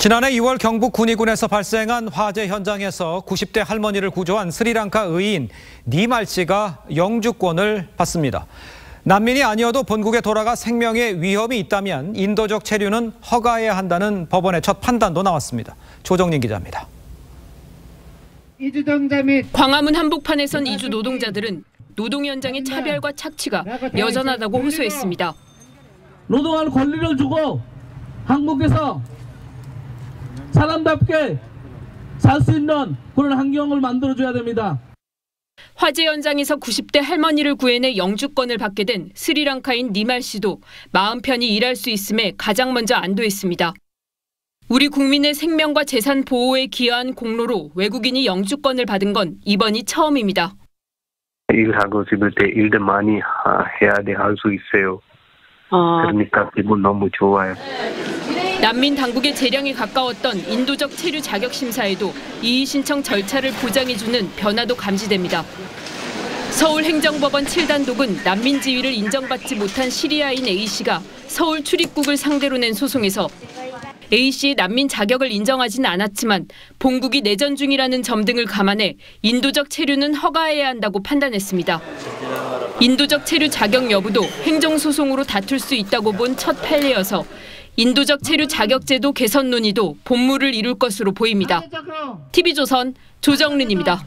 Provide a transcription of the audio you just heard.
지난해 2월 경북 군위군에서 발생한 화재 현장에서 90대 할머니를 구조한 스리랑카 의인 니말 씨가 영주권을 받습니다. 난민이 아니어도 본국에 돌아가 생명에 위험이 있다면 인도적 체류는 허가해야 한다는 법원의 첫 판단도 나왔습니다. 조정린 기자입니다. 광화문 한복판에선 이주 노동자들은 노동 현장의 차별과 착취가 여전하다고 호소했습니다. 노동할 권리를 주고 한국에서 사람답게 살 수 있는 그런 환경을 만들어줘야 됩니다. 화재 현장에서 90대 할머니를 구해내 영주권을 받게 된 스리랑카인 니말 씨도 마음 편히 일할 수 있음에 가장 먼저 안도했습니다. 우리 국민의 생명과 재산 보호에 기여한 공로로 외국인이 영주권을 받은 건 이번이 처음입니다. 일하고 싶을 때 일도 많이 하- 해야 돼 할 수 있어요. 그러니까 기분 너무 좋아요. 난민 당국의 재량이 가까웠던 인도적 체류 자격 심사에도 이의 신청 절차를 보장해주는 변화도 감지됩니다. 서울행정법원 7단독은 난민 지위를 인정받지 못한 시리아인 A 씨가 서울 출입국을 상대로 낸 소송에서 A 씨의 난민 자격을 인정하진 않았지만 본국이 내전 중이라는 점 등을 감안해 인도적 체류는 허가해야 한다고 판단했습니다. 인도적 체류 자격 여부도 행정소송으로 다툴 수 있다고 본 첫 판례여서 인도적 체류 자격제도 개선 논의도 본물을 이룰 것으로 보입니다. TV조선 조정린입니다.